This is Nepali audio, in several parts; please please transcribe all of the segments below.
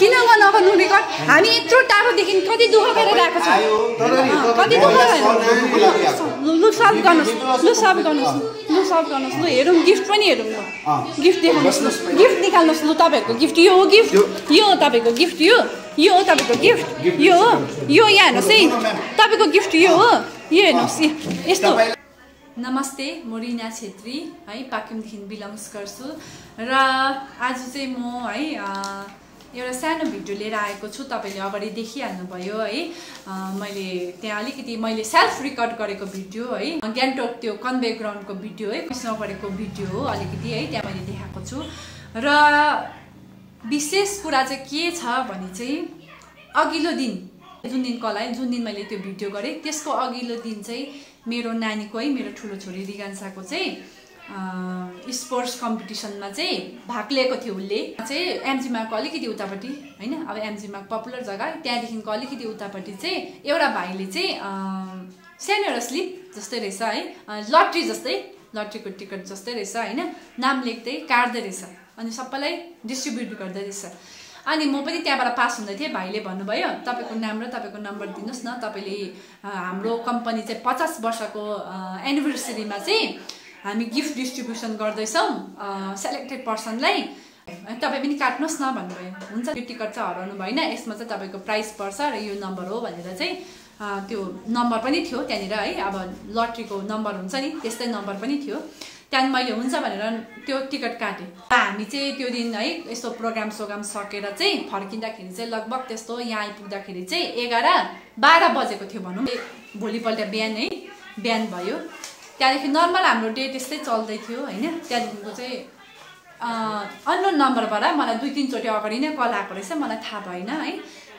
किन नगर्नु रेकर्ड हामी यत्रो टाढोदेखि कति दुःख गरेर आएको छौँ। कति दुःख लु सल्भ गर्नुहोस् लु सल्भ गर्नुहोस् लु सल्भ गर्नुहोस् लु हेरौँ गिफ्ट पनि हेरौँ ल गिफ्ट देखाउनुहोस् गिफ्ट निकाल्नुहोस् लु तपाईँहरूको गिफ्ट यो हो गिफ्ट यो। हो तपाईँको गिफ्ट यो। यो हो तपाईँको गिफ्ट यो हो। यो यहाँ हेर्नुहोस् है। तपाईँको गिफ्ट यो हो। यो हेर्नुहोस्। यस्तो। नमस्ते म रिना छेत्री है पाकिमदेखि बिलङ्स गर्छु। र आज चाहिँ म है एउटा सानो भिडियो लिएर आएको छु तपाईँले अगाडि देखिहाल्नुभयो है। मैले त्यहाँ अलिकति मैले सेल्फ रेकर्ड गरेको भिडियो है। ग्यान्टोक त्यो कन्भे ग्राउन्डको भिडियो है कृष्ण गरेको भिडियो हो अलिकति है त्यहाँ मैले देखाएको छु। र विशेष कुरा चाहिँ के छ भने चाहिँ अघिल्लो दिन जुन दिन कल है जुन दिन मैले त्यो भिडियो गरेँ त्यसको अघिल्लो दिन चाहिँ मेरो नानीको है मेरो ठुलो छोरी रिगान्साको चाहिँ स्पोर्ट्स कम्पिटिसनमा चाहिँ भाग लिएको थियो उसले। चाहिँ एमजिमाको अलिकति उतापट्टि होइन अब एमजिमा पपुलर जग्गा त्यहाँदेखिको अलिकति उतापट्टि चाहिँ एउटा भाइले चाहिँ सानो एउटा जस्तै रहेछ है लट्री जस्तै लट्रीको टिकट जस्तै रहेछ होइन नाम लेख्दै काट्दै रहेछ अनि सबैलाई डिस्ट्रिब्युट गर्दै रहेछ। अनि म पनि त्यहाँबाट पास हुँदै थिएँ भाइले भन्नुभयो तपाईँको नाम र तपाईँको नम्बर दिनुहोस् न तपाईँले हाम्रो कम्पनी चाहिँ पचास वर्षको एनिभर्सरीमा चाहिँ हामी गिफ्ट डिस्ट्रिब्युसन गर्दैछौँ सेलेक्टेड पर्सनलाई तपाईँ पनि काट्नुहोस् न भन्नुभयो। हुन्छ त्यो टिकट चाहिँ हराउनु भएन यसमा चाहिँ तपाईँको प्राइस पर्छ र यो नम्बर हो भनेर चाहिँ त्यो नम्बर पनि थियो त्यहाँनिर है। अब लट्रीको नम्बर हुन्छ नि त्यस्तै नम्बर पनि थियो। त्यहाँदेखि मैले हुन्छ भनेर त्यो टिकट काटेँ। हामी चाहिँ त्यो दिन है यस्तो प्रोग्राम सोग्राम सकेर चाहिँ फर्किँदाखेरि चाहिँ लगभग त्यस्तो यहाँ आइपुग्दाखेरि चाहिँ एघार बाह्र बजेको थियो भनौँ। भोलिपल्ट बिहान है बिहान भयो। त्यहाँदेखि नर्मल हाम्रो डे त्यस्तै चल्दै थियो होइन? त्यहाँदेखिको चाहिँ अन्य नम्बरबाट मलाई दुई तिनचोटि अगाडि नै कल आएको रहेछ मलाई थाहा भएन है?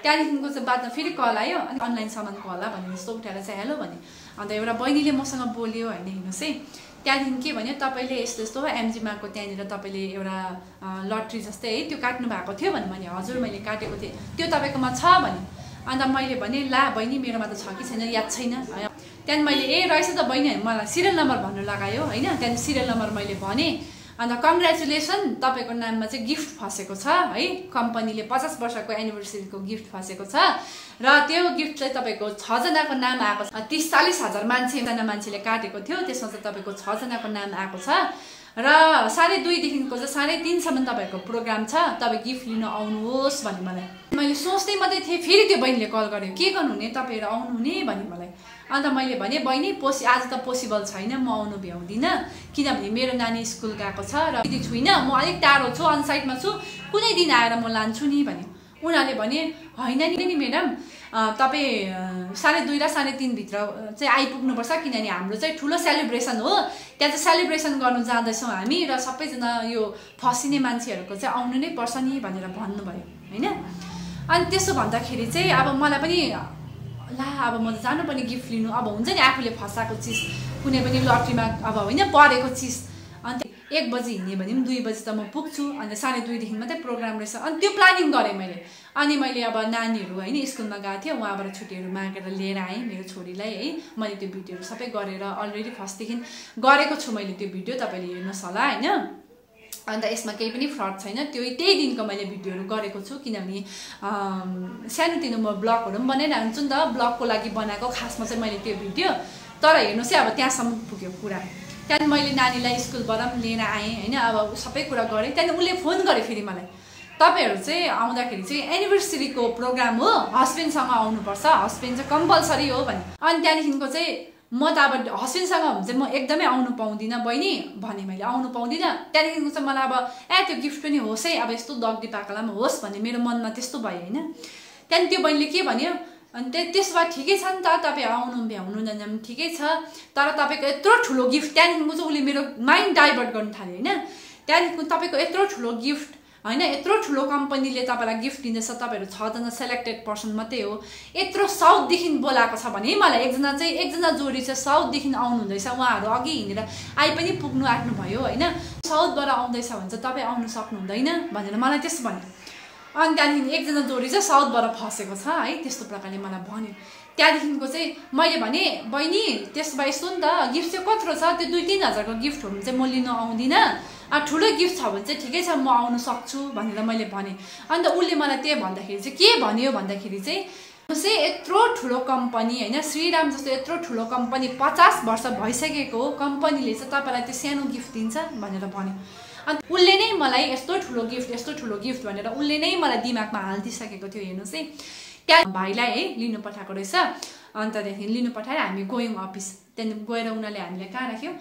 त्यहाँदेखिको चाहिँ बादमा फेरि कल आयो अनि अनलाइन सामानको होला भने जस्तो उठाएर चाहिँ हेलो भने। अन्त एउटा बहिनीले मसँग बोल्यो होइन हेर्नुहोस् है। त्यहाँदेखि के भन्यो तपाईँले यस्तो यस्तो एमजिमाको त्यहाँनिर तपाईँले एउटा लट्री जस्तै है त्यो काट्नु भएको थियो भने मैले हजुर मैले काटेको थिएँ। त्यो तपाईँकोमा छ भने अन्त मैले भने ला बहिनी मेरोमा त छ कि छैन याद छैन। त्यहाँदेखि मैले ए रहेछ त बहिनी मलाई सिरियल नम्बर भन्नु लगायो होइन? त्यहाँदेखि सिरियल नम्बर मैले भनेँ अन्त कङ्ग्रेचुलेसन तपाईँको नाममा चाहिँ गिफ्ट फसेको छ है? कम्पनीले पचास वर्षको एनिभर्सरीको गिफ्ट फसेको छ। र त्यो गिफ्ट चाहिँ तपाईँको छजनाको नाम आएको छ। तिस चालिस हजार मान्छे एकजना मान्छेले काटेको थियो त्यसमा चाहिँ तपाईँको छजनाको नाम आएको छ। र साढे दुईदेखिको चाहिँ साढे तिनसम्म तपाईँहरूको प्रोग्राम छ। तपाईँ गिफ्ट लिन आउनुहोस् भने मलाई। मैले सोच्दै मात्रै थिएँ फेरि त्यो बहिनीले कल गर्यो। के गर्नुहुने? तपाईँहरू आउनुहुने भने मलाई। अन्त मैले भने बहिनी पोसि आज त पोसिबल छैन म आउनु भ्याउँदिनँ। किनभने मेरो नानी स्कुल गएको छ र यदि छुइनँ म अलिक टाढो छु अनसाइडमा छु। कुनै दिन आएर म लान्छु नि भने। उनीहरूले भने होइन नि म्याडम। तपाईँ साढे दुई र साढे तिनभित्र चाहिँ आइपुग्नुपर्छ किनभने हाम्रो चाहिँ ठुलो सेलिब्रेसन हो। त्यहाँ चाहिँ सेलिब्रेसन गर्नु जाँदैछौँ हामी र सबैजना यो फसिने मान्छेहरूको चाहिँ आउनु नै पर्छ नि भनेर भन्नुभयो होइन? अनि त्यसो भन्दाखेरि चाहिँ अब मलाई पनि ला अब म त जानुपर्ने गिफ्ट लिनु अब हुन्छ नि आफूले फसाएको चिज कुनै पनि लट्रीमा अब होइन परेको चिज। अन्त एक बजी हिँड्यो भने पनि दुई बजी त म पुग्छु अन्त साढे दुईदेखि मात्रै प्रोग्राम रहेछ। अनि त्यो प्लानिङ गरेँ मैले। अनि मैले अब नानीहरू होइन स्कुलमा गएको थिएँ उहाँबाट छुट्टीहरू मागेर लिएर आएँ मेरो छोरीलाई है। मैले त्यो भिडियोहरू सबै गरेर अलरेडी फर्स्टदेखि गरेको छु मैले त्यो भिडियो तपाईँले हेर्नुहोस् होला होइन। अन्त यसमा केही पनि फ्रड छैन। त्यो त्यही दिनको मैले भिडियोहरू गरेको छु किनभने सानोतिनो म ब्लगहरू पनि बनाइरहन्छु नि त। ब्लगको लागि बनाएको खासमा चाहिँ मैले त्यो भिडियो। तर हेर्नुहोस् है अब त्यहाँसम्म पुग्यो कुरा। त्यहाँदेखि मैले नानीलाई स्कुलबाट पनि लिएर आएँ होइन? अब सबै कुरा गरेँ। त्यहाँदेखि उसले फोन गरेँ फेरि मलाई। तपाईँहरू चाहिँ आउँदाखेरि चाहिँ एनिभर्सरीको प्रोग्राम हो। हस्बेन्डसँग आउनुपर्छ। हस्बेन्ड चाहिँ कम्पलसरी हो भने। अनि त्यहाँदेखिको चाहिँ म त अब हस्बेन्डसँग हो भने चाहिँ म एकदमै आउनु पाउँदिनँ बहिनी भने मैले आउनु पाउँदिनँ। त्यहाँदेखिको चाहिँ मलाई अब ए त्यो गिफ्ट पनि होस् है अब यस्तो दग्दी पनि होस् भन्ने मेरो मनमा त्यस्तो भयो होइन। त्यहाँदेखि त्यो बहिनीले के भन्यो अनि त्यो भए ठिकै छ नि त तपाईँ आउनु भ्याउनु जानु पनि ठिकै छ तर तपाईँको यत्रो ठुलो गिफ्ट त्यहाँदेखिको चाहिँ उसले मेरो माइन्ड डाइभर्ट गर्नु थाल्यो होइन। त्यहाँदेखिको तपाईँको यत्रो ठुलो गिफ्ट होइन यत्रो ठुलो कम्पनीले तपाईँलाई गिफ्ट दिँदैछ तपाईँहरू छजना सेलेक्टेड पर्सन मात्रै हो। यत्रो साउथदेखि बोलाएको छ भने मलाई एकजना चाहिँ एकजना जोडी चाहिँ साउथदेखि आउनु हुँदैछ उहाँहरू अघि हिँडेर आइ पनि पुग्नु आँट्नुभयो होइन? साउथबाट आउँदैछ भने चाहिँ तपाईँ आउनु सक्नु हुँदैन भनेर मलाई त्यस्तो भन्यो। अनि त्यहाँदेखि एकजना जोडी चाहिँ साउथबाट फसेको छ है? त्यस्तो प्रकारले मलाई भन्यो। त्यहाँदेखिको चाहिँ मैले भने बहिनी त्यसो भए यस्तो नि त गिफ्ट चाहिँ कत्रो छ? त्यो दुई तिन हजारको गिफ्टहरू चाहिँ म लिन आउँदिनँ। ठुलो गिफ्ट छ भने चाहिँ ठिकै छ म आउनु सक्छु भनेर मैले भनेँ। अन्त उसले मलाई त्यही भन्दाखेरि चाहिँ के भन्यो? भन्दाखेरि चाहिँ चाहिँ यत्रो ठुलो कम्पनी होइन? श्रीराम जस्तो यत्रो ठुलो कम्पनी पचास वर्ष भइसकेको कम्पनीले चाहिँ तपाईँलाई त्यो सानो गिफ्ट दिन्छ भनेर भन्यो। अन्त उसले नै मलाई यस्तो ठुलो गिफ्ट यस्तो ठुलो गिफ्ट भनेर उसले नै मलाई दिमागमा हालिदिइसकेको थियो हेर्नुहोस् है। त्यहाँ भाइलाई है लिनु पठाएको रहेछ। अन्त त्यहाँदेखि लिनु पठाएर हामी गयौँ अफिस। त्यहाँदेखि गएर उनीहरूले हामीलाई कहाँ राख्यो?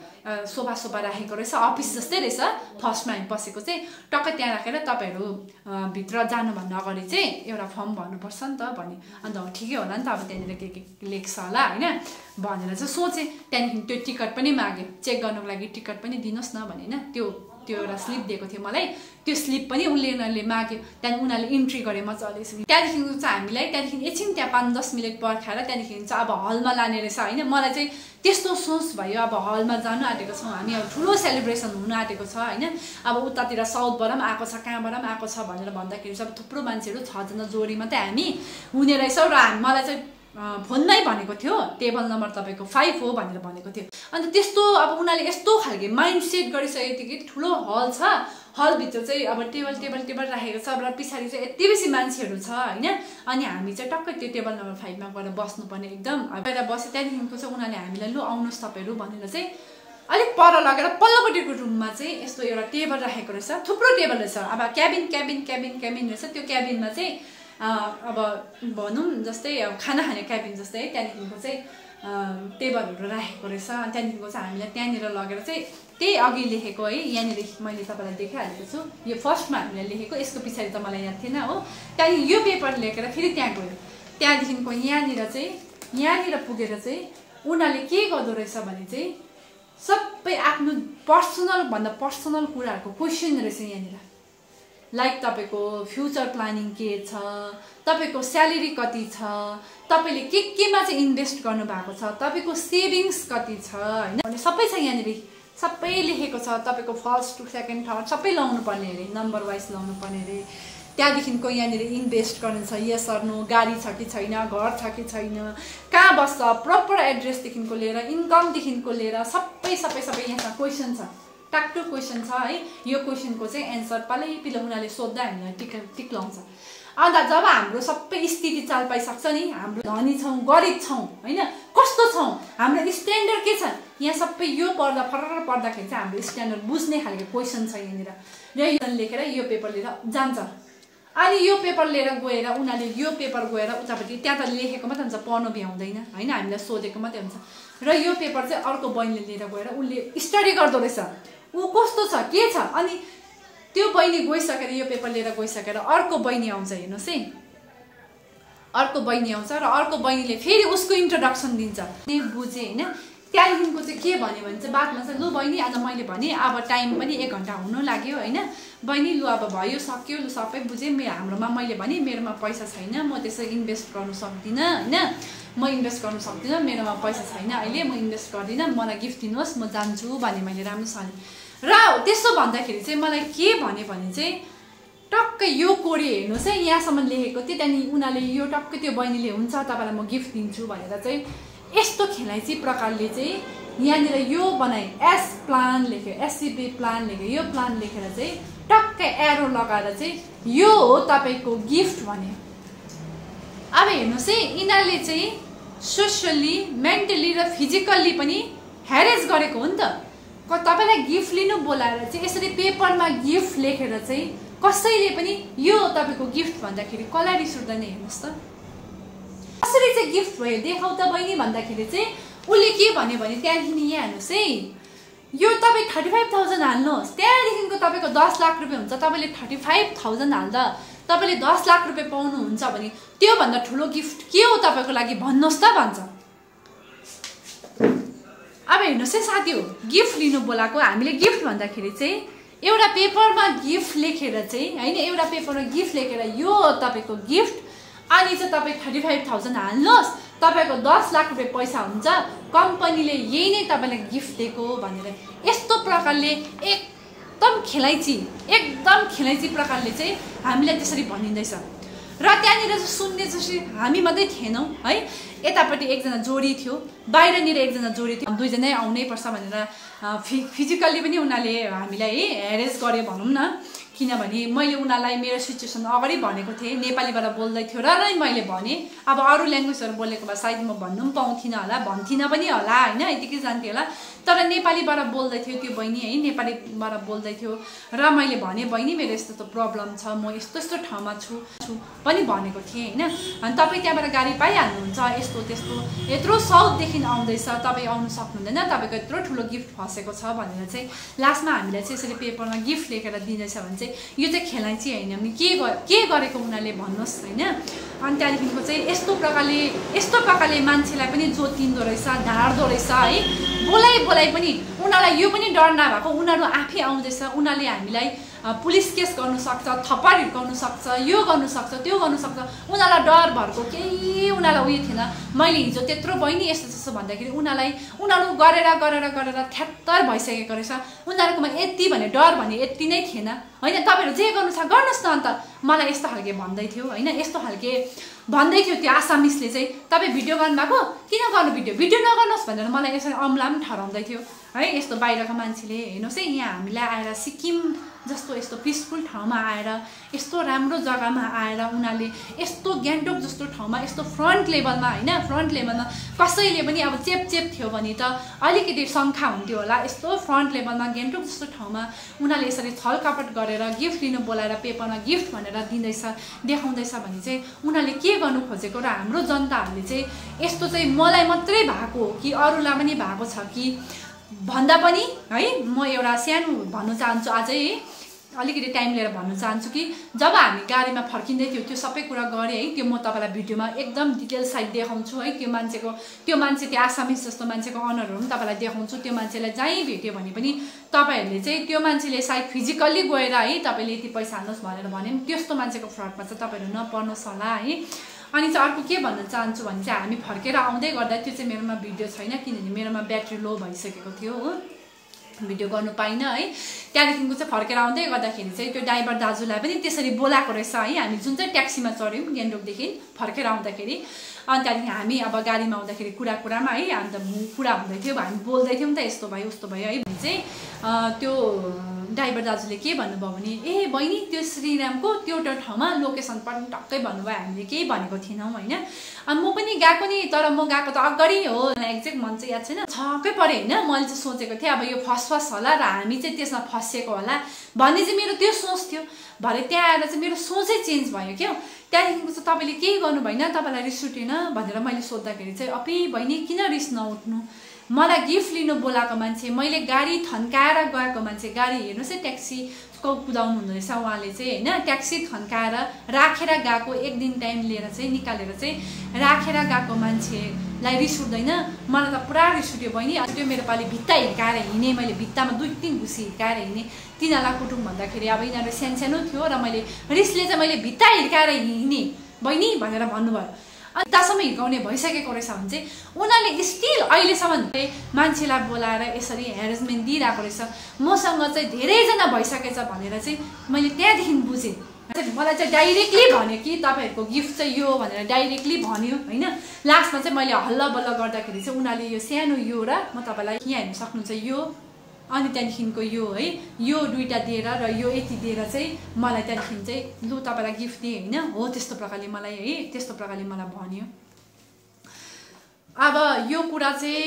सोफा सोफा राखेको रहेछ अफिस जस्तै रहेछ। फर्स्टमा हामी बसेको चाहिँ टक्कै त्यहाँ राखेर तपाईँहरू भित्र जानुभन्दा अगाडि चाहिँ एउटा फर्म भर्नुपर्छ नि त भने अन्त ठिकै होला नि त अब त्यहाँनिर के के लेख्छ होला होइन? भनेर चाहिँ सोचेँ। त्यहाँदेखि त्यो टिकट पनि माग्यो चेक गर्नुको लागि टिकट पनि दिनुहोस् न भने होइन? त्यो त्यो एउटा स्लिप दिएको थियो मलाई। त्यो स्लिप पनि उसले उनीहरूले माग्यो त्यहाँदेखि उनीहरूले इन्ट्री गरे मजाले त्यहाँदेखि चाहिँ हामीलाई त्यहाँदेखि एकछिन त्यहाँ पाँच दस मिनट पर्खाएर त्यहाँदेखि चाहिँ अब हलमा लाने रहेछ। होइन मलाई चाहिँ त्यस्तो सोच भयो। अब हलमा जानु आँटेको छौँ। हामी अब ठुलो सेलिब्रेसन हुनु आँटेको छ होइन? अब उतातिर साउथबाट पनि आएको छ कहाँबाट पनि आएको छ भनेर भन्दाखेरि चाहिँ अब थुप्रो मान्छेहरू छजना जोडी मात्रै हामी हुने रहेछौँ। र मलाई चाहिँ फोनमै भनेको थियो। टेबल नम्बर तपाईँको फाइभ हो भनेर भनेको थियो। अन्त त्यस्तो अब उनीहरूले यस्तो खालको माइन्ड सेट गरिसकेको थियो कि ठुलो हल छ। हलभित्र चाहिँ अब टेबल टेबल टेबल राखेको छ। र पछाडि चाहिँ यति बेसी मान्छेहरू छ होइन? अनि हामी चाहिँ टक्कै त्यो टेबल नम्बर फाइभमा गएर बस्नुपर्ने एकदम। गएर बस्यो त्यहाँदेखिको चाहिँ उनीहरूले हामीलाई लु आउनुहोस् तपाईँहरू भनेर चाहिँ अलिक पर लगेर पल्लोपट्टिको रुममा चाहिँ यस्तो एउटा टेबल राखेको रहेछ। थुप्रो टेबल रहेछ। अब क्याबिन क्याबिन क्याबिन क्याबिन रहेछ। त्यो क्याबिनमा चाहिँ अब भनौँ जस्तै अब खाना खाने क्याबिन जस्तै त्यहाँदेखिको चाहिँ टेबलहरू राखेको रहेछ। त्यहाँदेखिको चाहिँ हामीलाई त्यहाँनिर लगेर चाहिँ त्यही अघि लेखेको है यहाँनिर मैले तपाईँलाई देखाइहालेको छु। यो फर्स्टमा हामीले लेखेको यसको पछाडि त मलाई याद थिएन हो। त्यहाँदेखि यो पेपर लेखेर फेरि त्यहाँ गयो। त्यहाँदेखिको यहाँनिर चाहिँ यहाँनिर पुगेर चाहिँ उनीहरूले के गर्दो रहेछ भने चाहिँ सबै आफ्नो पर्सनल भन्दा पर्सनल कुराहरूको क्वेसन रहेछ यहाँनिर। लाइक तपाईँको फ्युचर प्लानिङ के छ? तपाईँको स्यालेरी कति छ? तपाईँले के केमा चाहिँ इन्भेस्ट गर्नुभएको छ? तपाईँको सेभिङ्स कति छ? होइन? सबै छ यहाँनिर। सबै लेखेको छ। तपाईँको फर्स्ट टु सेकेन्ड थर्ड सबै लाउनु पर्ने अरे। नम्बर वाइज लाउनु पर्ने अरे। त्यहाँदेखिको यहाँनिर इन्भेस्ट गर्नु छ। यस सर्नु गाडी छ कि छैन? घर छ कि छैन? कहाँ बस्छ? प्रपर एड्रेसदेखिको लिएर इन्कमदेखिको लिएर सबै सबै सबै यहाँ क्वेसन छ। टाक्टो क्वेसन छ है। यो क्वेसनको चाहिँ एन्सर पालै पिलो उनीहरूले सोद्धा हामीलाई टिक टिक लाउँछ अन्त जब हाम्रो सबै स्थिति चाल पाइसक्छ नि हाम्रो धनी छौँ गरिब छौँ होइन? कस्तो छौँ? हाम्रो स्ट्यान्डर्ड के छ? यहाँ सबै यो पढ्दा फरर पढ्दाखेरि चाहिँ हाम्रो स्ट्यान्डर्ड बुझ्ने खालको क्वेसन छ यहाँनिर। र यो लेखेर यो पेपर लिएर जान्छ। अनि यो पेपर लिएर गएर उनीहरूले यो पेपर गएर उतापट्टि त्यहाँ त लेखेको मात्रै हुन्छ पढ्नु भ्याउँदैन होइन? हामीलाई सोधेको मात्रै हुन्छ। र यो पेपर चाहिँ अर्को बहिनीले लिएर गएर उसले स्टडी गर्दो रहेछ। ऊ कस्तो छ के छ? अनि त्यो बहिनी गइसकेर यो पेपर लिएर गइसकेर अर्को बहिनी आउँछ हेर्नुहोस् है। अर्को बहिनी आउँछ र अर्को बहिनीले फेरि उसको इन्ट्रोडक्सन दिन्छ। बुझेँ होइन? त्यहाँदेखिको चाहिँ के भन्यो भने चाहिँ बादमा चाहिँ लु बहिनी आज मैले भनेँ अब टाइम पनि एक घन्टा हुनु लाग्यो होइन? बहिनी लु अब भयो सक्यो लु सबै बुझेँ। मेरो हाम्रोमा मैले भनेँ मेरोमा पैसा छैन म त्यसरी इन्भेस्ट गर्नु सक्दिनँ होइन? म इन्भेस्ट गर्नु सक्दिनँ मेरोमा पैसा छैन अहिले म इन्भेस्ट गर्दिनँ मलाई गिफ्ट दिनुहोस् म जान्छु भने मैले राम्रोसँगले र त्यसो भन्दाखेरि चाहिँ मलाई के भन्यो भने चाहिँ टक्कै यो कोडी हेर्नुहोस् है यहाँसम्म लेखेको थियो त्यहाँदेखि उनीहरूले यो टक्कै त्यो बहिनीले हुन्छ तपाईँलाई म गिफ्ट दिन्छु भनेर चाहिँ यस्तो खेलाइँची प्रकारले चाहिँ यहाँनिर यो बनाए एस प्लान लेख्यो एससिपी प्लान लेख्यो यो प्लान लेखेर चाहिँ टक्कै एरो लगाएर चाहिँ यो हो तपाईँको गिफ्ट भन्यो। अब हेर्नुहोस् है यिनीहरूले चाहिँ सोसियल्ली मेन्टली र फिजिकल्ली पनि ह्यारेज गरेको हो नि त। तपाईँलाई गिफ्ट लिनु बोलाएर चाहिँ यसरी पेपरमा गिफ्ट लेखेर चाहिँ कसैले पनि यो तपाईँको गिफ्ट भन्दाखेरि कसलाई रिस उठ्दैन हेर्नुहोस् त। कसरी चाहिँ गिफ्ट भयो देखाउ त बहिनी भन्दाखेरि चाहिँ उसले के भन्यो भने त्यहाँदेखि यहाँ हेर्नुहोस् है। यो तपाईँ थर्टी फाइभ थाउजन्ड हाल्नुहोस्। त्यहाँदेखिको तपाईँको दस लाख रुपियाँ हुन्छ तपाईँले थर्टी फाइभ थाउजन्ड हाल्दा तपाईँले दस लाख रुपियाँ पाउनुहुन्छ भने त्योभन्दा ठुलो गिफ्ट के हो तपाईँको लागि भन्नुहोस् त भन्छ। अब हेर्नुहोस् है साथी हो गिफ्ट लिनु बोलाएको हामीले गिफ्ट भन्दाखेरि चाहिँ एउटा पेपरमा गिफ्ट लेखेर चाहिँ होइन एउटा पेपरमा गिफ्ट लेखेर यो तपाईँको गिफ्ट अनि चाहिँ तपाईँ थर्टी फाइभ थाउजन्ड हाल्नुहोस् तपाईँको दस लाख रुपियाँ पैसा हुन्छ कम्पनीले यही नै तपाईँलाई गिफ्ट दिएको भनेर। यस्तो प्रकारले एकदम खेलाइची एकदम खेलाइची प्रकारले चाहिँ हामीलाई त्यसरी भनिँदैछ। र त्यहाँनिर सुन्ने चाहिँ हामी मात्रै थिएनौँ है? यतापट्टि एकजना जोडी थियो बाहिरनिर एकजना जोडी थियो। दुईजनै आउनै पर्छ भनेर फि फिजिकल्ली पनि उनीहरूले हामीलाई हेरेस गऱ्यो भनौँ न। किनभने मैले उनीहरूलाई मेरो सिचुएसन अगाडि भनेको थिएँ नेपालीबाट बोल्दै थियो र नै मैले भनेँ अब अरू ल्याङ्ग्वेजहरू बोलेको भए सायद म भन्नु पनि पाउँथिनँ होला भन्थिनँ पनि होला होइन? यतिकै जान्थेँ होला। तर नेपालीबाट बोल्दै थियो त्यो बहिनी है? नेपालीबाट बोल्दै थियो र मैले भनेँ बहिनी मेरो यस्तो यस्तो प्रब्लम छ म यस्तो यस्तो ठाउँमा छु छु पनि भनेको थिएँ होइन? अनि तपाईँ त्यहाँबाट गाडी पाइहाल्नुहुन्छ यस्तो त्यस्तो यत्रो साउथदेखि आउँदैछ तपाईँ आउनु सक्नुहुँदैन तपाईँको यत्रो ठुलो गिफ्ट फसेको छ भनेर चाहिँ लास्टमा हामीलाई चाहिँ यसरी पेपरमा गिफ्ट लेखेर दिँदैछ भने चाहिँ यो चाहिँ खेलाइ चाहिँ होइन भने के के गरेको उनीहरूले भन्नुहोस् होइन। अनि त्यहाँदेखिको चाहिँ यस्तो प्रकारले यस्तो प्रकारले मान्छेलाई पनि जोतिँदो रहेछ ढाँड्दो रहेछ है। बोलाइ बोलाइ पनि उनीहरूलाई यो पनि डर नभएको उनीहरू आफै आउँदैछ उनीहरूले हामीलाई पुलिस केस गर्नु सक्छ थप्पड हिर्काउनु सक्छ यो गर्नु सक्छ त्यो गर्नु सक्छ उनीहरूलाई डर भरको केही उनीहरूलाई उयो थिएन। मैले हिजो त्यत्रो बहिनी यस्तो त्यस्तो भन्दाखेरि उनीहरूलाई उनीहरू गरेर गरेर गरेर थ्यात्तर भइसकेको रहेछ। उनीहरूकोमा यति भने डर भने यति नै थिएन। होइन तपाईँहरू जे गर्नु छ गर्नुहोस् न अन्त। मलाई यस्तो खालके भन्दै थियो होइन यस्तो खालके भन्दै थियो त्यो आसामिसले चाहिँ। तपाईँ भिडियो गर्नुभएको? किन गर्नु भिडियो? भिडियो नगर्नुहोस् भनेर मलाई यसरी अम्ला पनि ठहराउँदै थियो। है यस्तो बाहिरको मान्छेले हेर्नुहोस् है यहाँ हामीलाई आएर सिक्किम जस्तो यस्तो पिसफुल ठाउँमा आएर यस्तो राम्रो जग्गामा आएर उनीहरूले यस्तो गान्तोक जस्तो ठाउँमा यस्तो फ्रन्ट लेभलमा होइन? फ्रन्ट लेभलमा कसैले पनि अब चेप चेप थियो भने त अलिकति शङ्खा हुन्थ्यो होला। यस्तो फ्रन्ट लेभलमा गान्तोक जस्तो ठाउँमा उनीहरूले यसरी छलकपट गरेर गिफ्ट लिनु बोलाएर पेपरमा गिफ्ट भनेर दिँदैछ देखाउँदैछ भने चाहिँ उनीहरूले के गर्नु खोजेको र हाम्रो जनताहरूले चाहिँ यस्तो चाहिँ मलाई मात्रै भएको हो कि अरूलाई पनि भएको छ कि? भन्दा पनि है म एउटा सानो भन्न चाहन्छु अझै अलिकति टाइम लिएर भन्न चाहन्छु कि जब हामी गाडीमा फर्किँदै थियो त्यो सबै कुरा गरेँ है त्यो म तपाईँलाई भिडियोमा एकदम डिटेल साइड देखाउँछु है त्यो मान्छेको त्यो मान्छे त्यो आसामिस जस्तो मान्छेको अनरहरू पनि तपाईँलाई देखाउँछु त्यो मान्छेलाई जहीँ भेट्यो भने पनि तपाईँहरूले चाहिँ त्यो मान्छेले सायद फिजिकल्ली गएर है तपाईँले यति पैसा हाल्नुहोस् भनेर भने पनि त्यस्तो मान्छेको फ्रडमा चाहिँ तपाईँहरू नपर्नुहोस् होला है। अनि चाहिँ अर्को के भन्न चाहन्छु भने चाहिँ हामी फर्केर आउँदै गर्दा त्यो चाहिँ मेरोमा भिडियो छैन किनभने मेरोमा ब्याट्री लो भइसकेको थियो हो। भिडियो गर्नु पाइनँ है। त्यहाँदेखिको चाहिँ फर्केर आउँदै गर्दाखेरि चाहिँ त्यो ड्राइभर दाजुलाई पनि त्यसरी बोलाएको रहेछ है। हामी जुन चाहिँ ट्याक्सीमा चढ्यौँ गान्तोकदेखि फर्केर आउँदाखेरि। अनि त्यहाँदेखि हामी अब गाडीमा आउँदाखेरि कुरा कुरामा है अन्त कुरा हुँदै थियो हामी बोल्दै थियौँ त यस्तो भयो उस्तो भयो है। भने चाहिँ त्यो ड्राइभर दाजुले के भन्नुभयो भने ए बहिनी त्यो श्रीरामको त्यो एउटा ठाउँमा लोकेसन पनि टक्कै भन्नुभयो हामीले केही भनेको थिएनौँ होइन? अनि म पनि गएको नि तर म गएको त अगाडि हो एक्ज्याक्ट मन चाहिँ याद छैन। छक्कै पऱ्यो होइन मैले चाहिँ सोचेको थिएँ अब यो फर्स्ट फर्स्ट होला र हामी चाहिँ त्यसमा फँसिएको होला। भन्ने चाहिँ मेरो त्यो सोच थियो। भरे त्यहाँ आएर चाहिँ मेरो सोचै चेन्ज भयो क्या त्यहाँदेखिको चाहिँ तपाईँले केही गर्नु भएन तपाईँलाई रिस उठेन भनेर मैले सोद्धाखेरि चाहिँ अपि बहिनी किन रिस नउठ्नु? मलाई गिफ्ट लिनु बोलाएको मान्छे मैले गाडी थन्काएर गएको मान्छे गाडी हेर्नुहोस् है ट्याक्सी कुदाउनु हुँदो रहेछ उहाँले चाहिँ होइन ट्याक्सी थन्काएर राखेर गएको एक दिन टाइम लिएर चाहिँ निकालेर चाहिँ राखेर गएको मान्छेलाई रिस उठ्दैन। मलाई त पुरा रिस उठ्यो बहिनी। त्यो मेरो पालि भित्ता हिर्काएर हिँडेँ मैले भित्तामा दुई तिन घुसी हिर्काएर हिँडेँ। तिनीहरूलाई कुटुम भन्दाखेरि अब यिनीहरू सानो थियो र मैले रिसले चाहिँ मैले भित्ता हिर्काएर हिँडेँ। बहिनी भनेर भन्नुभयो। अनि तासम्म हिर्काउने भइसकेको रहेछ भने चाहिँ उनीहरूले स्टिल अहिलेसम्म मान्छेलाई बोलाएर यसरी हेरेसमेन्ट दिइरहेको रहेछ। मसँग चाहिँ धेरैजना भइसकेछ भनेर चाहिँ मैले त्यहाँदेखि बुझेँ। मलाई चाहिँ डाइरेक्टली भन्यो कि तपाईँहरूको गिफ्ट चाहिँ यो भनेर डाइरेक्टली भन्यो होइन? लास्टमा चाहिँ मैले हल्ला बल्ल गर्दाखेरि चाहिँ उनीहरूले यो सानो यो र म तपाईँलाई यहाँ हेर्नु सक्नुहुन्छ यो अनि त्यहाँदेखिको यो है यो दुइटा दिएर र यो यति दिएर चाहिँ मलाई त्यहाँदेखि चाहिँ लु तपाईँलाई गिफ्ट दिएँ होइन? हो त्यस्तो प्रकारले मलाई है त्यस्तो प्रकारले मलाई भन्यो। अब यो कुरा चाहिँ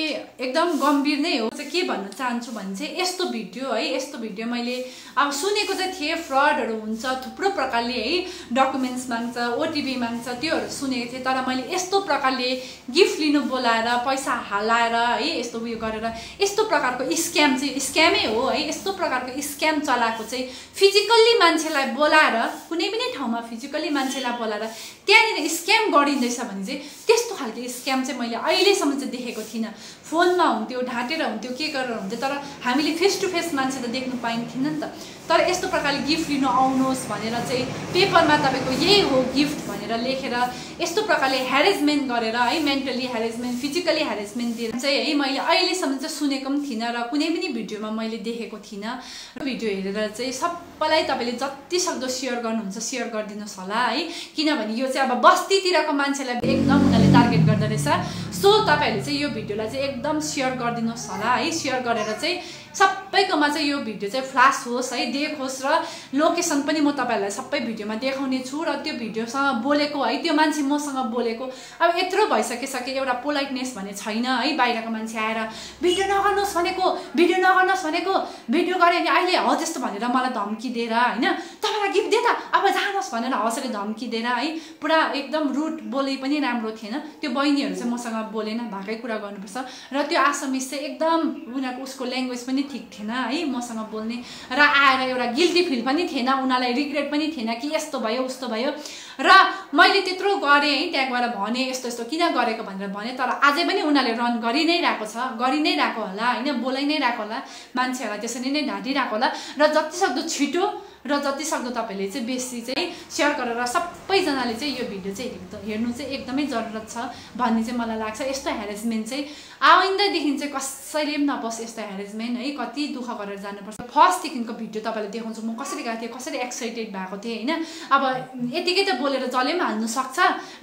एकदम गम्भीर नै हो। चाहिँ के भन्न चाहन्छु भने चाहिँ यस्तो भिडियो है यस्तो भिडियो मैले अब सुनेको चाहिँ थिएँ फ्रडहरू हुन्छ थुप्रो प्रकारले है डकुमेन्ट्स माग्छ ओटिपी माग्छ त्योहरू सुनेको थिएँ। तर मैले यस्तो प्रकारले गिफ्ट लिनु बोलाएर पैसा हालाएर है यस्तो उयो गरेर यस्तो प्रकारको स्क्याम चाहिँ स्क्यामै हो है यस्तो प्रकारको स्क्याम चलाएको चाहिँ फिजिकल्ली मान्छेलाई बोलाएर कुनै पनि ठाउँमा फिजिकल्ली मान्छेलाई बोलाएर त्यहाँनिर स्क्याम गरिँदैछ भने चाहिँ त्यस्तो खालको स्क्याम चाहिँ मैले अहिलेसम्म चाहिँ देखेको थिइनँ। फोनमा हुन्थ्यो ढाँटेर हुन्थ्यो के गरेर हुन्थ्यो तर हामीले फेस टु फेस मान्छे त देख्नु पाइन्थेन नि त। तर यस्तो प्रकारले गिफ्ट लिनु आउनुहोस् भनेर चाहिँ पेपरमा तपाईँको यही हो गिफ्ट भनेर लेखेर यस्तो प्रकारले ह्यारेसमेन्ट गरेर है मेन्टली ह्यारेसमेन्ट फिजिकली ह्यारेसमेन्ट दिएर चाहिँ है मैले अहिलेसम्म चाहिँ सुनेको पनि थिइनँ र कुनै पनि भिडियोमा मैले देखेको थिइनँ। र भिडियो हेरेर चाहिँ सबैलाई तपाईँले जति सक्दो सेयर गर्नुहुन्छ सेयर गरिदिनुहोस् होला है। किनभने यो चाहिँ अब बस्तीतिरको मान्छेलाई एकदम उनीहरूले टार्गेट गर्दो रहेछ। सो तपाईँहरूले चाहिँ यो भिडियोलाई चाहिँ एकदम सेयर गरिदिनुहोस् होला है? सेयर गरेर चाहिँ सबैकोमा चाहिँ यो भिडियो चाहिँ फ्लास होस् है? देखोस् र लोकेसन पनि म तपाईँहरूलाई सबै भिडियोमा देखाउने छु र त्यो भिडियोसँग बोलेको है? त्यो मान्छे मसँग बोलेको। अब यत्रो भइसकिसक्यो एउटा पोलाइटनेस भन्ने छैन है? बाहिरको मान्छे आएर भिडियो नगर्नुहोस् भनेको भिडियो नगर्नुहोस् भनेको भिडियो गऱ्यो भने अहिले हो त्यस्तो भनेर मलाई धम्की दिएर होइन? तपाईँलाई गिफ्ट दे त अब जानुहोस् भनेर हौसले धम्की दिएर है? पुरा एकदम रुट बोले पनि राम्रो थिएन। त्यो बहिनीहरू चाहिँ मसँग बोलेन भएकै कुरा गर्नुपर्छ। र त्यो आसामिस चाहिँ एकदम उनीहरूको उसको ल्याङ्ग्वेज पनि ठिक थिएन है मसँग बोल्ने। र आएर एउटा गिल्टी फिल पनि थिएन उनीहरूलाई रिग्रेट पनि थिएन कि यस्तो भयो उस्तो भयो। र मैले त्यत्रो गरेँ है त्यहाँ गएर भने यस्तो यस्तो किन गरेको भनेर भने तर अझै पनि उनीहरूले रन गरि नै रहेको छ गरि नै रहेको होला होइन बोलाइ नै रहेको होला मान्छेहरूलाई त्यसरी नै ढाँटिरहेको होला। र जतिसक्दो छिटो र जति सक्दो तपाईँले चाहिँ बेसी चाहिँ सेयर गरेर सबैजनाले चाहिँ यो भिडियो चाहिँ हेर्नु चाहिँ एकदमै जरुरत छ भन्ने चाहिँ मलाई लाग्छ। यस्तो ह्यारेसमेन्ट चाहिँ आइन्दादेखि चाहिँ कसैले पनि नपस् यस्तो ह्यारेसमेन्ट है? कति दुःख गरेर जानुपर्छ। फर्स्टदेखिको भिडियो तपाईँलाई देखाउँछु। म कसरी गएको थिएँ कसरी एक्साइटेड भएको थिएँ होइन? अब यतिकै त बोलेर जसले पनि हाल्नु सक्छ।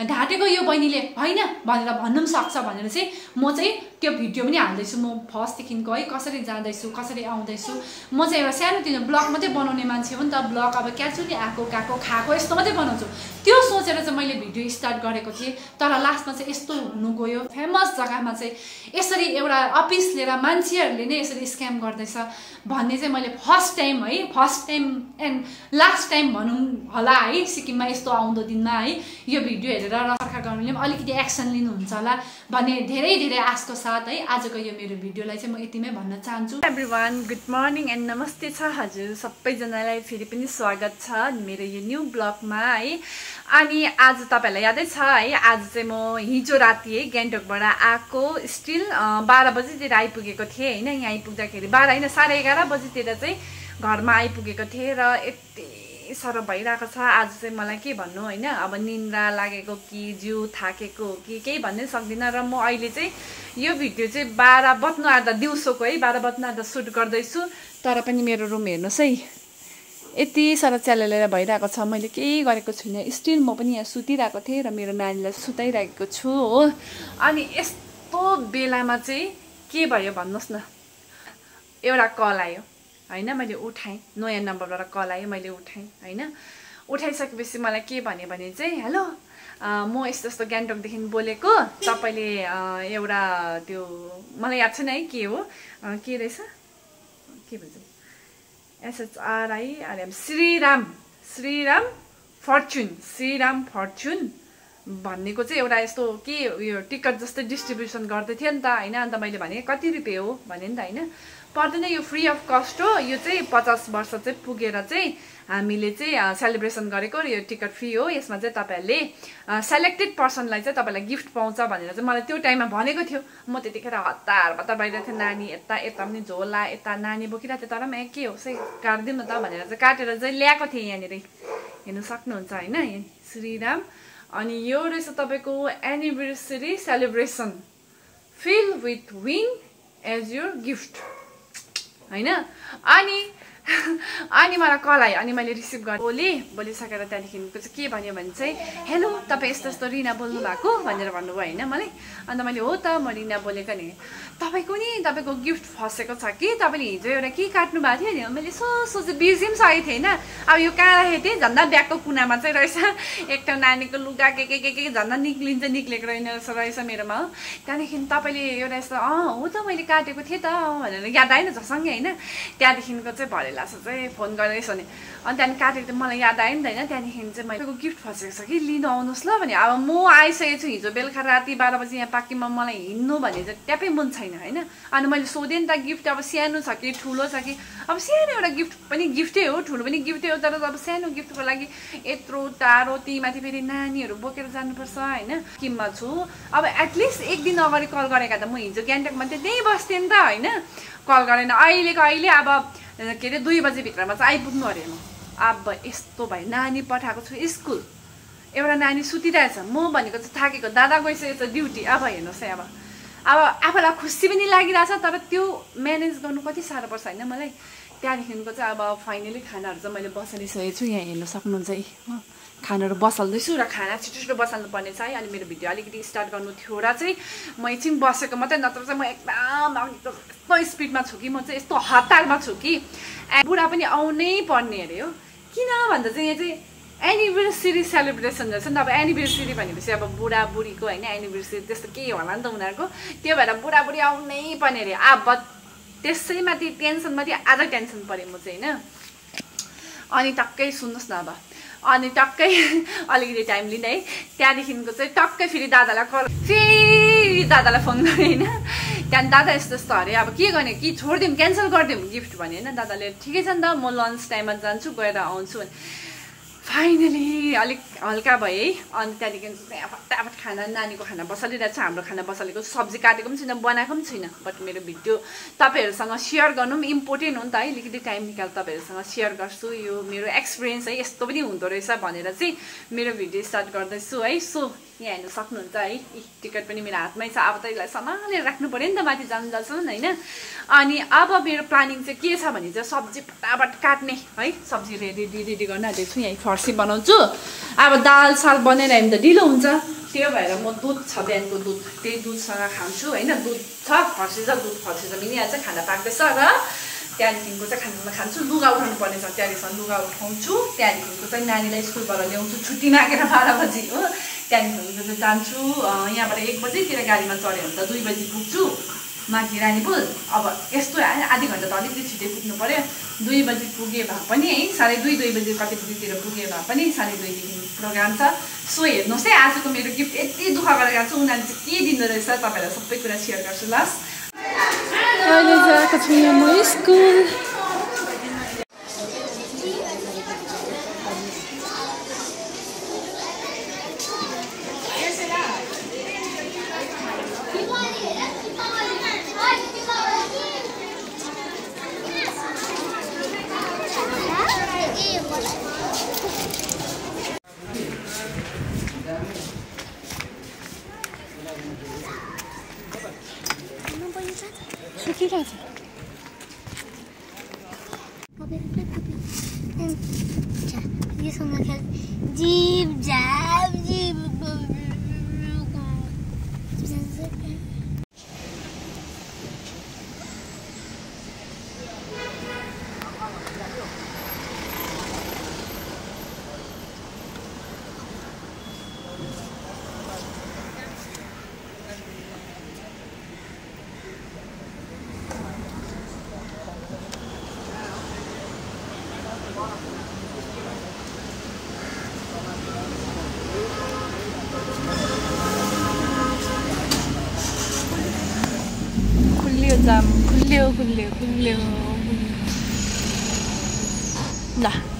ढाँटेको यो बहिनीले होइन भनेर भन्नु पनि सक्छ भनेर चाहिँ म चाहिँ त्यो भिडियो पनि हाल्दैछु। म फर्स्टदेखिको है कसरी जाँदैछु कसरी आउँदैछु। म चाहिँ एउटा सानोतिनो ब्लग मात्रै बनाउने मान्छे हो नि त। ब्लग अब क्याचुली आएको गएको खाएको यस्तो मात्रै बनाउँछु। त्यो सोचेर चाहिँ मैले भिडियो स्टार्ट गरेको थिएँ। तर लास्टमा चाहिँ यस्तो हुनु गयो। फेमस जग्गामा चाहिँ यसरी एउटा अफिस लिएर मान्छेहरूले नै यसरी स्क्याम गर्दैछ भन्ने चाहिँ मैले फर्स्ट टाइम है first time and last time भनौँ होला है सिक्किममा यस्तो आउँदो दिनमा है। यो भिडियो हेरेर सरकार गभर्मेन्टले पनि अलिकति एक्सन लिनुहुन्छ होला भन्ने धेरै धेरै आशको साथ है आजको यो मेरो भिडियोलाई चाहिँ म यतिमै भन्न चाहन्छु। Every one good morning and नमस्ते छ। हजुर सबैजनालाई फेरि पनि स्वागत छ मेरो यो न्यू ब्लगमा है। अनि आज तपाईँहरूलाई यादै छ है। आज चाहिँ म हिजो राति है गान्तोकबाट आएको। स्टिल बाह्र बजीतिर आइपुगेको थिएँ होइन। यहाँ आइपुग्दाखेरि बाह्र होइन साढे एघार बजीतिर चाहिँ घरमा आइपुगेको थिएँ र यति साह्रो भइरहेको छ। आज चाहिँ मलाई के भन्नु होइन? अब निन्द्रा लागेको कि जिउ थाकेको हो कि केही भन्नै सक्दिनँ र म अहिले चाहिँ यो भिडियो चाहिँ बाह्र बज्नु आँट्दा दिउँसोको है बाह्र बज्नु आँट्दा सुट गर्दैछु। तर पनि मेरो रुम हेर्नुहोस् है। यति साह्रो च्यालेर भइरहेको छ। मैले केही गरेको छुइनँ। स्टिल म पनि यहाँ सुतिरहेको थिएँ र मेरो नानीलाई सुताइरहेको छु हो। अनि यस्तो बेलामा चाहिँ के भयो भन्नुहोस् न? एउटा कल आयो। होइन मैले उठाएँ। नयाँ नम्बरबाट कल आयो मैले उठाएँ होइन? उठाइसकेपछि मलाई के भन्यो भने चाहिँ हेलो म यस्तो यस्तो गान्तोकदेखि बोलेको। तपाईँले एउटा त्यो मलाई याद छैन है के हो? के रहेछ? के भन्छ? S H R I R M Shriram Shriram fortune Shriram fortune. भन्नेको चाहिँ एउटा यस्तो के उयो टिकट जस्तै डिस्ट्रिब्युसन गर्दै थियो नि त होइन? अन्त मैले भने कति रुपियाँ हो? भने नि त होइन? पर्दैन यो फ्री अफ कस्ट हो यो चाहिँ पचास वर्ष चाहिँ पुगेर चाहिँ हामीले चाहिँ सेलिब्रेसन गरेको यो टिकट फ्री हो। यसमा चाहिँ तपाईँहरूले सेलेक्टेड पर्सनलाई चाहिँ तपाईँलाई गिफ्ट पाउँछ भनेर चाहिँ मलाई त्यो टाइममा भनेको थियो। म त्यतिखेर हतार हतार बाहिर थिएँ नानी यता यता पनि झोला यता नानी बोकिरहेको थियो तर पनि के हो? चाहिँ काटिदिउँ न त भनेर चाहिँ काटेर चाहिँ ल्याएको थिएँ यहाँनिर। हेर्नु सक्नुहुन्छ होइन? श्रीराम अनि यो रहेछ तपाईँको anniversary celebration fill with win as your gift होइन? अनि अनि मलाई कल आयो अनि मैले रिसिभ गरेँ। बोलेँ बोलिसकेर त्यहाँदेखिको चाहिँ के भन्यो भने चाहिँ हेलो तपाईँ यस्तो यस्तो रिना बोल्नु भएको? भनेर भन्नुभयो होइन मलाई। अन्त मैले हो त म रिना बोलेको नि। तपाईँको नि तपाईँको गिफ्ट फसेको छ कि? तपाईँले हिजो एउटा के काट्नु भएको थियो नि? मैले सो सोचे बिर्सि पनि सकेको थिएँ होइन अब यो कहाँ राखेको थिएँ? झन्डा ब्यागको कुनामा चाहिँ रहेछ। एक नानीको लुगा के के के के झन्डा निक्लिन्छ निक्लेको रहेछ रहेछ मेरोमा हो। त्यहाँदेखि तपाईँले एउटा यस्तो अँ हो त मैले काटेको थिएँ त। भनेर याद आएन झसँगै होइन? त्यहाँदेखिको चाहिँ भरे लास्ट चाहिँ फोन यसो भने अनि त्यहाँदेखि काटेको त मलाई याद आयो नि त होइन त्यहाँदेखि चाहिँ मैले गिफ्ट फसेको छ कि लिनु आउनुहोस् ल भने। अब म आइसकेको छु हिजो बेलुका राति बाह्र बजी यहाँ पाकिमा मलाई हिँड्नु भने चाहिँ ट्यापै मन छैन होइन। अनि मैले सोधेँ नि त गिफ्ट अब सानो छ कि ठुलो छ कि। अब सानो एउटा गिफ्ट पनि गिफ्टै हो ठुलो पनि गिफ्टै हो तर अब सानो गिफ्टको लागि यत्रो टाढो ती माथि फेरि नानीहरू बोकेर जानुपर्छ होइन। किममा छु। अब एटलिस्ट एक दिन अगाडि कल गरेका त म हिजो गान्तोकमा त्यहीँ बस्थेँ नि त होइन। कल गरेन। अहिलेको अहिले अब के अरे दुई बजीभित्रमा चाहिँ आइपुग्नु अरे म अब यस्तो भयो नानी पठाएको छु स्कुल। एउटा नानी सुतिरहेछ। म भनेको चाहिँ थाकेको दादा गइसकेको छ ड्युटी। अब हेर्नुहोस् है अब। अब आफूलाई खुसी पनि लागिरहेछ तर त्यो म्यानेज गर्नु कति साह्रो पर्छ होइन मलाई? त्यहाँदेखिको चाहिँ अब फाइनली खानाहरू चाहिँ मैले बसालिसकेको छु यहाँ हेर्नु सक्नुहुन्छ। हो खानाहरू बसाल्दैछु र खाना छिटो छिटो बसाल्नु पर्ने छ है अनि मेरो भिडियो अलिकति स्टार्ट गर्नु थियो र चाहिँ म एकछिन बसेको मात्रै नत्र चाहिँ म एकदम यस्तो स्पिडमा छु कि म चाहिँ यस्तो हतारमा छु कि। बुढा पनि आउनै पर्ने अरे हो। किन भन्दा चाहिँ यहाँ चाहिँ एनिभर्सरी सेलिब्रेसन रहेछ नि त। अब एनिभर्सरी भनेपछि अब बुढाबुढीको होइन एनिभर्सरी त्यस्तो केही होला नि त उनीहरूको। त्यो भएर बुढाबुढी आउनै पर्ने अरे। अब त्यसैमाथि टेन्सनमाथि आज टेन्सन परेँ म चाहिँ होइन। अनि टक्कै सुन्नुहोस् न अब। अनि टक्कै अलिकति टाइम लिने है त्यहाँदेखिको चाहिँ टक्कै फेरि दादालाई कल फेरि दादालाई फोन गरेँ होइन? त्यहाँदेखि दादा यस्तो यस्तो अरे अब के गर्ने? कि छोडिदिउँ क्यान्सल गरिदिउँ गिफ्ट भने होइन? दादाले ठिकै छ नि त म लन्च टाइममा जान्छु गएर आउँछु भने फाइनली अलिक हल्का भएँ है। अनि त्यहाँदेखि चाहिँ फटाफट खाना नानीको खाना बसालिरहेको छ हाम्रो खाना बसालेको सब्जी काटेको पनि छैन बनाएको पनि छैन। बट मेरो भिडियो तपाईँहरूसँग सेयर गर्नु पनि इम्पोर्टेन्ट हो नि त है। अलिकति टाइम निकाल तपाईँहरूसँग सेयर गर्छु। यो मेरो एक्सपिरियन्स है यस्तो पनि हुँदो रहेछ भनेर चाहिँ मेरो भिडियो स्टार्ट गर्दैछु है। सो यहाँ हेर्नु सक्नुहुन्छ है। टिकट पनि मेरो हातमै छ। अब त यसलाई सम्हालेर राख्नु पऱ्यो नि त माथि जानु जान्छन् होइन? अनि अब मेरो प्लानिङ चाहिँ के छ भने चाहिँ सब्जी फटाफट काट्ने है? सब्जी रेडी रेडी गर्न आँटेको यहाँ फर्सी बनाउँछु। अब दाल साल बनाएर भने त ढिलो हुन्छ। त्यो भएर म दुध छ बिहानको दुध। त्यही दुधसँग खान्छु होइन? दुध छ फर्सी छ दुध फर्सी छ। मिनिहाल्छ खाना पाक्दैछ र त्यहाँदेखिको चाहिँ खाना खान्छु। लुगा उठाउनु पर्ने छ त्यहाँदेखि लुगा उठाउँछु। त्यहाँदेखिको चाहिँ नानीलाई स्कुलबाट ल्याउँछु। छुट्टी मागेर बाह्र बजी हो। त्यहाँदेखिको चाहिँ जान्छु। यहाँबाट एक बजीतिर गाडीमा चढ्यो भने त दुई बजी पुग्छु। माथि रानीपुल अब यस्तो आधी घन्टा त अलिकति छिटै पुग्नु पऱ्यो दुई बजी पुगे भए पनि है साढे दुई दुई बजी कति बजीतिर पुगे भए पनि साढे दुईदेखि प्रोग्राम छ। सो हेर्नुहोस् है आजको मेरो गिफ्ट यति दुःख गरेर छु। उनीहरूले चाहिँ के दिँदो रहेछ तपाईँहरूलाई सबै कुरा सेयर गर्छु लास्ट। अहिले गएको छु म स्कुल जाम खुल्लियो खुल्लियो खुल्लियो ल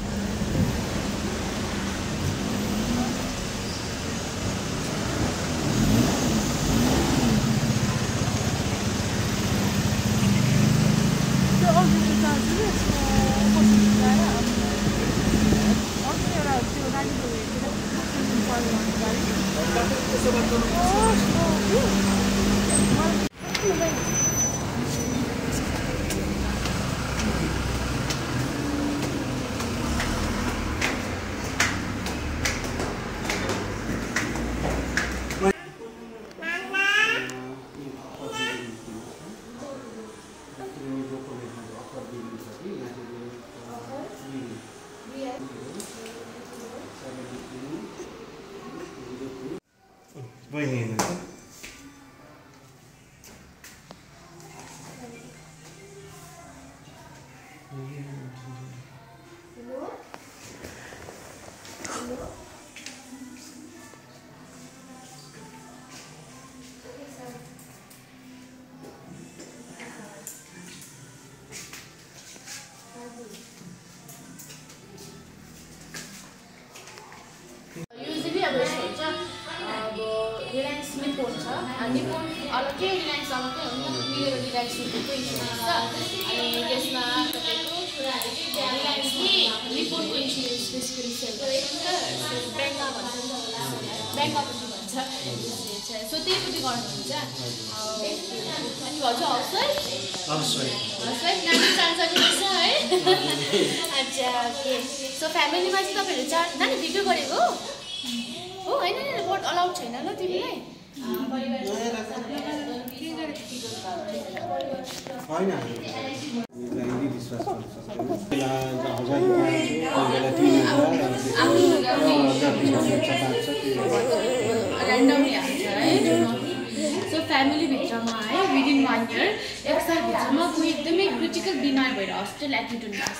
सो फ्यामिलीभित्रमा है विदिन वान इयर एक सालभित्रमा कोही एकदमै क्रिटिकल बिमार भएर हस्पिटल एडमिट हुनुभएको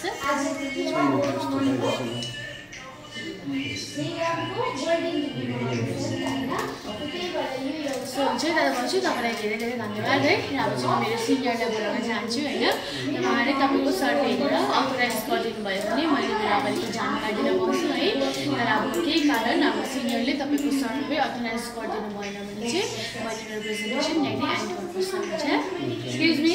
छ। सो हुन्छ दादा भन्छु तपाईँलाई धेरै धेरै धन्यवाद है। र अब चाहिँ म मेरो सिनियरलाई बोलाउन चाहन्छु होइन? र उहाँले तपाईँको हेरेर अथोराइज गरिदिनु भयो भने मैले मेरो अगाडिको जानकारी दिन पाउँछु है। तर अब केही कारण अब सिनियरले तपाईँको सर्भे अथोराइज गरिदिनु भएन भने चाहिँ मैले मेरो प्रेजेन्टेसन यहीँ नै एन्ड गर्नुपर्छ हुन्छ एक्सक्युज मी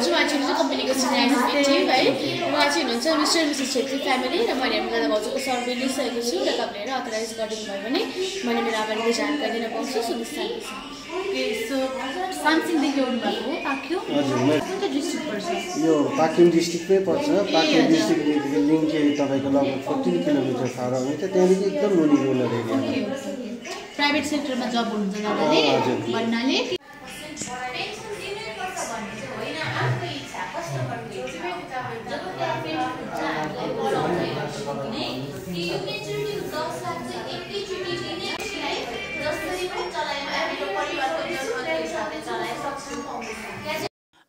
भाउजू उहाँ चाहिँ हुनुहुन्छ कम्युनिकेसन एक्जिक्युटिभ है उहाँ चाहिँ हुनुहुन्छ मिस्टर मिसेस छेत्री फ्यामिली र मैले हाम्रो दादा भाउजूको सर्भे लिइसकेको छु र तपाईँहरू अथोराइज गरिदिनु भयो भने मैले मेरो अगाडिको जानकारी दिन पाउँछु सुविस्ता हजुर यो पाक्योङ डिस्ट्रिक्टमै पर्छ पाक्योङ डिस्ट्रिक्टदेखि लिङ्केरी तपाईँको लगभग फोर्टिन किलोमिटर टाढा हुन्छ त्यहाँदेखि एकदम मुनि रुरल एरियामा प्राइभेट सेक्टरमा जब हुनुहुन्छ हजुर। भन्नाले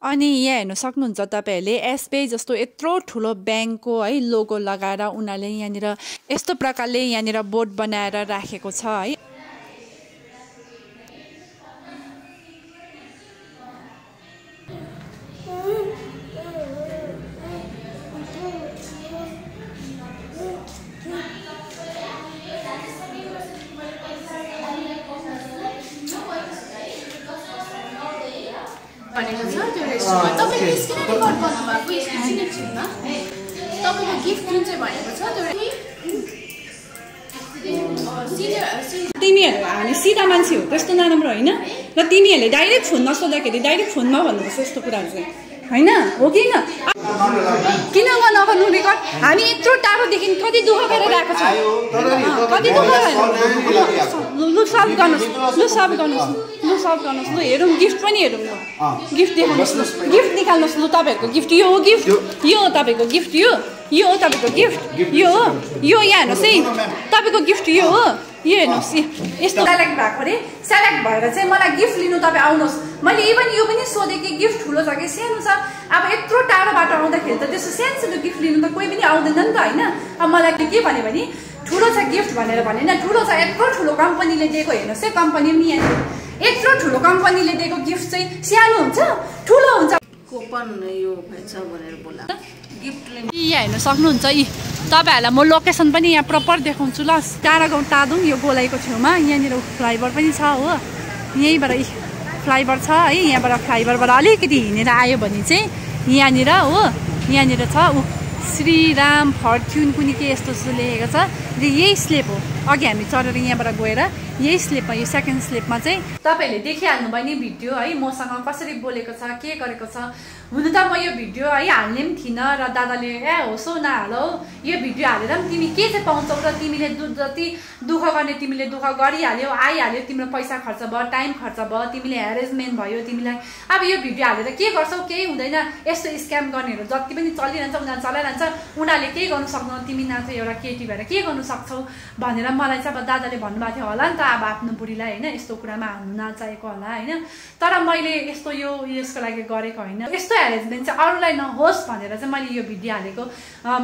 अनि यहाँ हेर्नु सक्नुहुन्छ तपाईँहरूले एसबिआई जस्तो यत्रो ठुलो ब्याङ्कको है लोगो लगाएर उनीहरूले यहाँनिर यस्तो प्रकारले यहाँनिर बोर्ड बनाएर राखेको छ है। रेस्टुरेन्टमा तपाईँले किन रिकर्ड गर्नुभएको एकछिनमा तपाईँको गिफ्ट जुन चाहिँ भनेको छ त्यो तिमीहरू हामी सिधा मान्छे हो त्यस्तो नराम्रो होइन र तिमीहरूले डाइरेक्ट फोन नसोद्धाखेरि डाइरेक्ट फोनमा भन्नुपर्छ यस्तो कुराहरू चाहिँ होइन हो कि न किन नगर्नु रेकर्ड हामी यत्रो टाढोदेखि कति दुःख गरेर आएको छ कति दुःख गरेर लु सल्भ गर्नुहोस् लु सल्भ गर्नुहोस् लु सल्भ गर्नुहोस् लु हेरौँ गिफ्ट पनि हेरौँ गिफ्ट देखाउनुहोस् गिफ्ट निकाल्नुहोस् लु तपाईँहरूको गिफ्ट यो हो गिफ्ट यो हो तपाईँको गिफ्ट यो यो हो तपाईँको गिफ्ट यो हो। यो यहाँ हेर्नुहोस् है। तपाईँको गिफ्ट यो हो। यो हेर्नुहोस् यस्तो सेलेक्ट भएको अरे। सेलेक्ट भएर चाहिँ मलाई गिफ्ट लिनु तपाईँ आउनुहोस्। मैले इभन यो पनि सोधेँ कि गिफ्ट ठुलो छ कि सानो छ। अब यत्रो टाढोबाट आउँदाखेरि त त्यस्तो सानसानो गिफ्ट लिनु त कोही पनि आउँदैन नि त होइन? अब मलाई के भन्यो भने ठुलो छ गिफ्ट भनेर भनेन। ठुलो छ यत्रो ठुलो कम्पनीले दिएको। हेर्नुहोस् है कम्पनी पनि यहाँ यत्रो ठुलो कम्पनीले दिएको गिफ्ट चाहिँ सानो हुन्छ ठुलो हुन्छ। कोपन यो भएछ भनेर बोला। गिफ्टले यी यहाँ हेर्नु सक्नुहुन्छ यी। तपाईँहरूलाई म लोकेसन पनि यहाँ प्रपर देखाउँछु ल। टाढा गाउँ तादुङ यो गोलाइको छेउमा। यहाँनिर फ्लाइओभर पनि छ हो। यहीँबाट यी फ्लाइओभर छ है। यहाँबाट फ्लाइओभरबाट अलिकति हिँडेर आयो भने चाहिँ यहाँनिर हो। यहाँनिर छ ऊ। श्रीराम फर्च्युन कुनै के यस्तो जस्तो लेखेको छ। र यही स्लेप हो। अघि हामी चढेर यहाँबाट गएर यही स्लेपमा यो सेकेन्ड स्लेपमा चाहिँ। तपाईँहरूले देखिहाल्नुभयो नि भिडियो है मसँग कसरी बोलेको छ के गरेको छ। हुन त म यो भिडियो है हाल्ने पनि थिइनँ र दादाले ए होस् हौ। नहाल यो भिडियो हालेर पनि तिमी के चाहिँ पाउँछौ र तिमीले जति दुःख गर्ने तिमीले दुःख गरिहाल्यौ आइहाल्यो तिम्रो पैसा खर्च भयो टाइम खर्च भयो तिमीले हेरेजमेन्ट भयो तिमीलाई अब यो भिडियो हालेर के गर्छौ केही हुँदैन। यस्तो स्क्याम गर्नेहरू जति पनि चलिरहन्छ उनीहरू चलाइरहन्छ उनीहरूले केही गर्नु सक्दैन तिमी न चाहिँ एउटा केटी भएर के गर्नु सक्छौ? भनेर मलाई चाहिँ अब दादाले भन्नुभएको थियो होला नि त अब आफ्नो बुढीलाई होइन यस्तो कुरामा हाल्नु नचाहेको होला होइन। तर मैले यस्तो यो यसको लागि गरेको होइन। यस्तो एरेन्जमेन्ट चाहिँ अरूलाई नहोस् भनेर चाहिँ मैले यो भिडियो हालेको।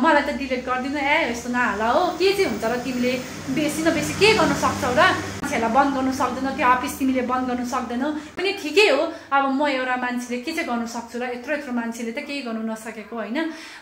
मलाई त डिलिट गरिदिनु ए यस्तो नहाल हो। के चाहिँ हुन्छ र तिमीले बेसी न बेसी के गर्नु सक्छौ र? मान्छेहरूलाई बन्द गर्नु सक्दैन त्यो अफिस तिमीले बन्द गर्नु सक्दैनौ। पनि ठिकै हो। अब म एउटा मान्छेले के चाहिँ गर्नु सक्छु र यत्रो यत्रो मान्छेले त केही गर्नु नसकेको होइन।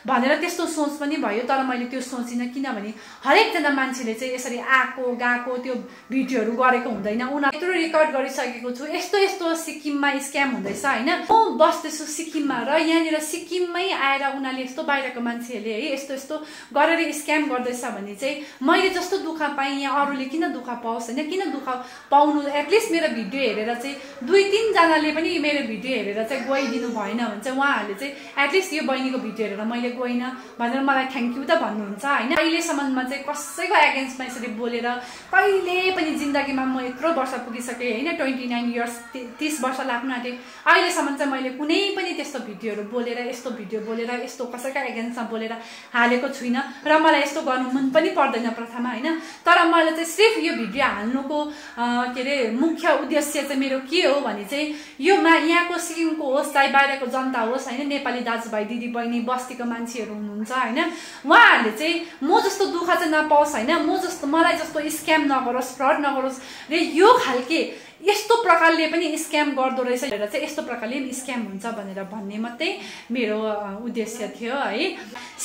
भनेर त्यस्तो सोच पनि भयो तर मैले त्यो सोचिनँ किनभने हरेकजना मान्छेले चाहिँ यसरी आएको गएको त्यो भिडियोहरू गरेको हुँदैन। उनीहरू यत्रो रेकर्ड गरिसकेको छु। यस्तो यस्तो सिक्किममा स्क्याम हुँदैछ होइन। म बस्दैछु सिक्किममा र यहाँनिर सिक्किममै आएर उनीहरूले यस्तो बाहिरको मान्छेहरूले है यस्तो यस्तो गरेर स्क्याम गर्दैछ भने चाहिँ मैले जस्तो दुःख पाएँ यहाँ अरूले किन दुःख पाओस् होइन? किन दुःख पाउनु एटलिस्ट मेरो भिडियो हेरेर चाहिँ दुई तिनजनाले पनि मेरो भिडियो हेरेर चाहिँ गइदिनु भएन भने चाहिँ उहाँहरूले चाहिँ एटलिस्ट यो बहिनीको भिडियो हेरेर मैले गइनँ भनेर मलाई थ्याङ्क यू त भन्नुहुन्छ होइन? अहिलेसम्ममा चाहिँ कसैको एगेन्स्टमा यसरी बोलेर कहिले पनि जिन्दगीमा म यत्रो वर्ष पुगिसकेँ होइन? ट्वेन्टी नाइन इयर्स तिस वर्ष लाग्नु आँटेँ अहिलेसम्म चाहिँ मैले कुनै पनि त्यस्तो भिडियोहरू बोलेर यस्तो भिडियो बोलेर यस्तो कसैका एगेन्स्टमा बोलेर हालेको छुइनँ। र मलाई यस्तो गर्नु मन पनि पर्दैन प्रथमा होइन? तर मैले चाहिँ सिर्फ यो भिडियो हाल्नुको के अरे मुख्य उद्देश्य चाहिँ मेरो के हो भने चाहिँ यो मा यहाँको सिक्किमको होस् चाहे बाहिरको जनता होस् होइन नेपाली दाजुभाइ दिदी बहिनी बस्तीको मान्छेहरू हुनुहुन्छ होइन उहाँहरूले चाहिँ म जस्तो दुःख चाहिँ नपाओस् होइन म जस्तो मलाई जस्तो स्क्याम नगरोस् फ्रड नगरोस् र यो खालके यस्तो प्रकारले पनि स्क्याम गर्दो रहेछ भनेर चाहिँ यस्तो प्रकारले पनि स्क्याम हुन्छ भनेर भन्ने मात्रै मेरो उद्देश्य थियो है।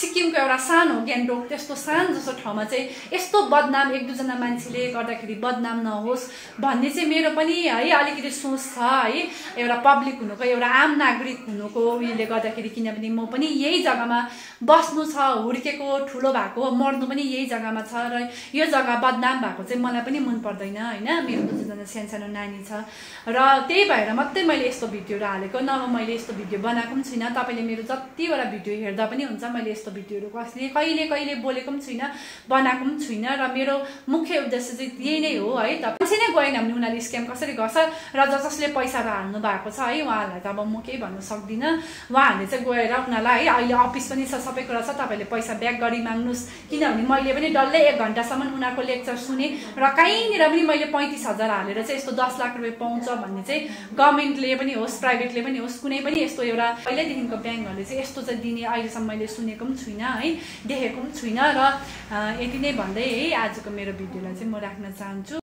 सिक्किमको एउटा सानो गान्तोक त्यस्तो सानो जस्तो ठाउँमा चाहिँ यस्तो बदनाम एक दुईजना मान्छेले गर्दाखेरि बदनाम नहोस् भन्ने चाहिँ मेरो पनि है अलिकति सोच छ है। एउटा पब्लिक हुनुको एउटा आम नागरिक हुनुको उयोले गर्दाखेरि किनभने म पनि यही जग्गामा बस्नु छ हुर्केको ठुलो भएको मर्नु पनि यही जग्गामा छ र यो जग्गा बदनाम भएको चाहिँ मलाई पनि मन पर्दैन होइन। मेरो दुईजना सानो सानो नानी छ र त्यही भएर मात्रै मैले यस्तो भिडियोहरू हालेको नभए मैले यस्तो भिडियो बनाएको पनि छुइनँ। तपाईँले मेरो जतिवटा भिडियो हेर्दा पनि हुन्छ मैले यस्तो भिडियोहरू कसले कहिले कहिले बोलेको पनि छुइनँ बनाएको पनि छुइनँ र मेरो मुख्य उद्देश्य चाहिँ यही नै हो है। त मान्छे नै गएन भने उनीहरूले स्क्याम कसरी गर्छ? र ज जसले पैसाहरू हाल्नु भएको छ है उहाँहरूलाई त अब म केही भन्नु सक्दिनँ। उहाँहरूले चाहिँ गएर उनीहरूलाई है अहिले अफिस पनि छ सबै कुरा छ तपाईँले पैसा ब्याक गरी माग्नुहोस्। किनभने मैले पनि डल्लै एक घन्टासम्म उनीहरूको लेक्चर सुने र कहीँनिर पनि मैले पैँतिस हजार हालेर चाहिँ यस्तो दस लाख रुपियाँ पाउँछ भन्ने चाहिँ गभर्मेन्टले पनि होस् प्राइभेटले पनि होस् कुनै पनि यस्तो एउटा पहिल्यैदेखिको ब्याङ्कहरूले चाहिँ यस्तो चाहिँ दिने अहिलेसम्म मैले सुनेको पनि छुइनँ है देखेको पनि छुइनँ र यति नै भन्दै है आजको मेरो भिडियोलाई चाहिँ म राख्न चाहन्छु।